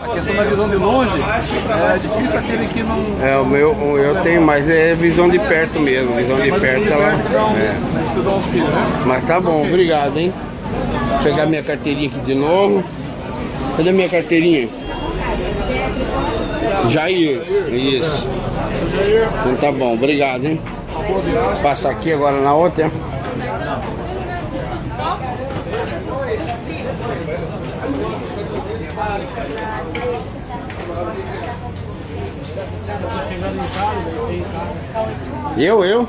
A questão da visão de longe é difícil aquele que não. É, o meu, o- eu tenho, mas é visão de perto mesmo. Visão de perto ela. é. auxílio, né? Mas tá bom, obrigado, hein? Vou pegar minha carteirinha aqui de novo. Cadê minha carteirinha? Jair, isso. Então tá bom, obrigado, hein? Passar aqui agora na outra. Eu, eu?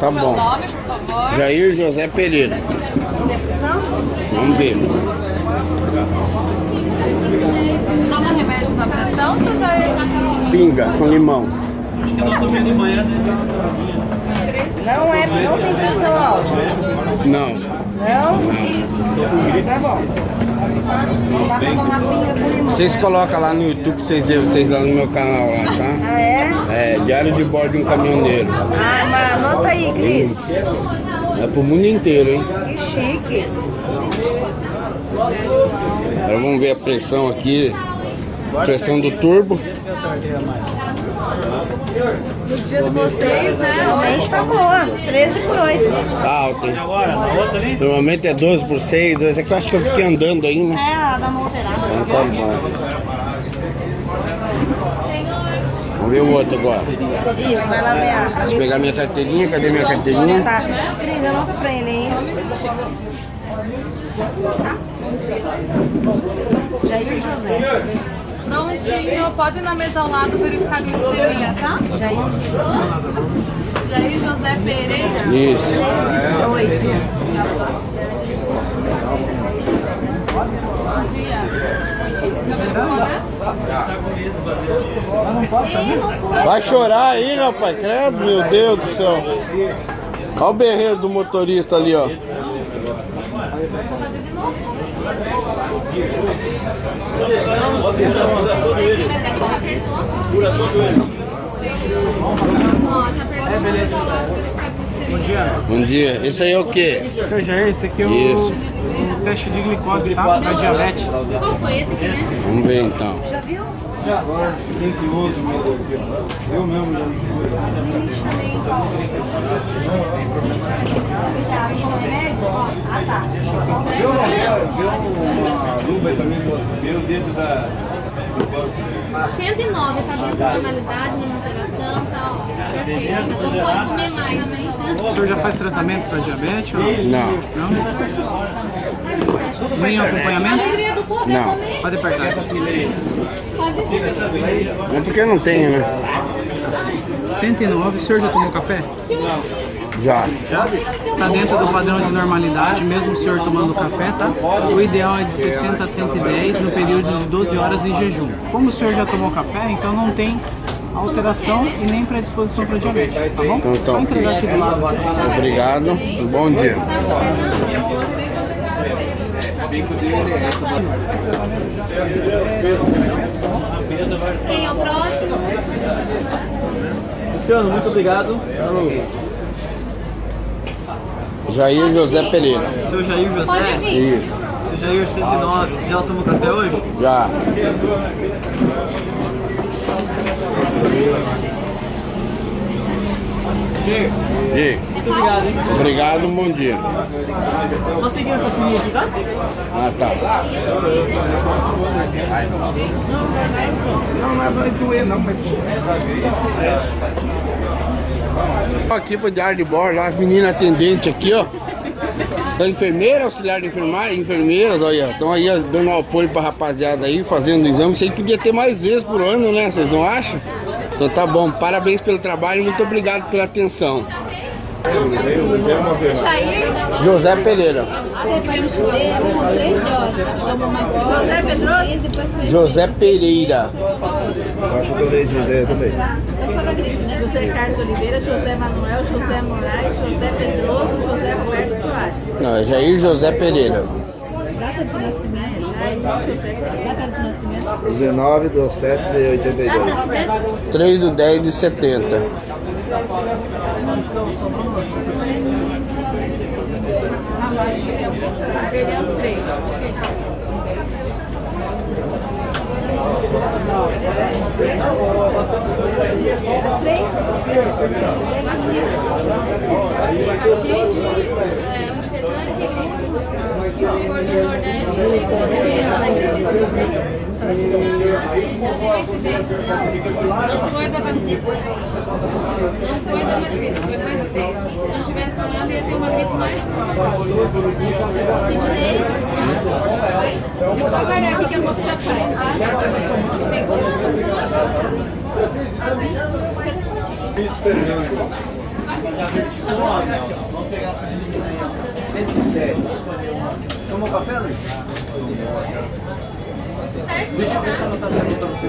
Tá bom. Nome, por favor. Jair José Pereira. Vamos ver. Toma remédio pra pressão, você já é Pinga com limão. Não é, não tem pressão alta. Não. Não? Tá bom. Vocês colocam lá no YouTube vocês verem vocês lá no meu canal lá, tá? Ah, é? É, Diário de Bordo de um Caminhoneiro. Ah, mas anota aí, Cris. É pro mundo inteiro, hein? Que chique. Agora vamos ver a pressão aqui. Pressão do turbo. No dia de vocês, né? Realmente tá boa. 13 por 8. Tá alta, hein? Normalmente é 12 por 6, é que eu acho que eu fiquei andando aí, né? É, a da monteirada. Então tá bom. Vamos ver o outro agora. Isso, vai lá ver a. a Vou pegar minha carteirinha, cadê minha carteirinha? Tá. Cris, anota pra ele aí. Jair José. Prontinho, pode ir na mesa ao lado verificar a glicemia, tá? Jair Jair José Pereira. Isso. 13 por 8. Vai chorar aí, rapaz, credo, meu Deus do céu. Olha o berreiro do motorista ali, ó. É, beleza. Bom dia. Bom dia. Esse aí é o quê? Seu Jair, esse aqui é o, Isso. o teste de glicose, tá? Pra diabetes. Qual foi esse aqui, né? Vamos ver então. Já viu? Sempre uso, meu Deus. Eu mesmo já remédio? Ah, tá. Deu uma luva pra mim, meu o dedo da. Do banco. 109, tá dentro da normalidade, nenhuma alteração, tá ó, perfeito. Então pode comer mais, né? O senhor já faz tratamento pra diabetes? Ou não? Não, não? Nem acompanhamento? Alegria do povo é Não. comer. Pode apertar. é porque não tenho, né? 109, o senhor já tomou café? Já. Já? Está dentro do padrão de normalidade, mesmo o senhor tomando café, tá? O ideal é de 60 a 110 no período de 12 horas em jejum. Como o senhor já tomou café, então não tem alteração e nem predisposição para diabetes, tá bom? Então tá Só entregar aqui do lado. Obrigado. Bom dia. Quem é o próximo? Luciano, muito obrigado. Jair José Pereira. Seu Jair Pode José. vir. Isso. Seu Jair 109. Você já tomou café hoje? Já. Jair, E, muito obrigado, hein? obrigado, bom dia. Só seguir essa filinha aqui, tá? Ah, tá. Aqui pro Diário de Bordo, as meninas atendentes aqui, ó. Da enfermeira, auxiliar de enfermagem, enfermeiras, olha, estão aí ó, dando apoio pra rapaziada aí, fazendo exame. Isso aí podia ter mais vezes por ano, né? Vocês não acham? Então tá bom, parabéns pelo trabalho, muito obrigado pela atenção. Jair. José Pereira. José Pedroso. José Pereira. Acho que eu dei José também. Eu sou da Cris, né? José Carlos Oliveira, José Manuel, José Moraes, José Pedroso, José Roberto Soares. Não, é Jair José Pereira. Data de nascimento, Jair José. Data de nascimento. 19 de 7 de Data de 82. nascimento. 3 do 10 de 70. Ele é os três. Os três? Professor Henrique, senhor do Nordeste, eu tenho coincidência. Não foi da vacina. Não foi da vacina, foi coincidência. Se não tivesse tomado, ia ter uma gripe mais forte. Sidney? Oi? Vou aguardar aqui que a moça já faz, tá? Pegou? Isso, Fernando. Vamos pegar essa 107. Tomou café, Luiz? Deixa eu ver se ela está saindo para você,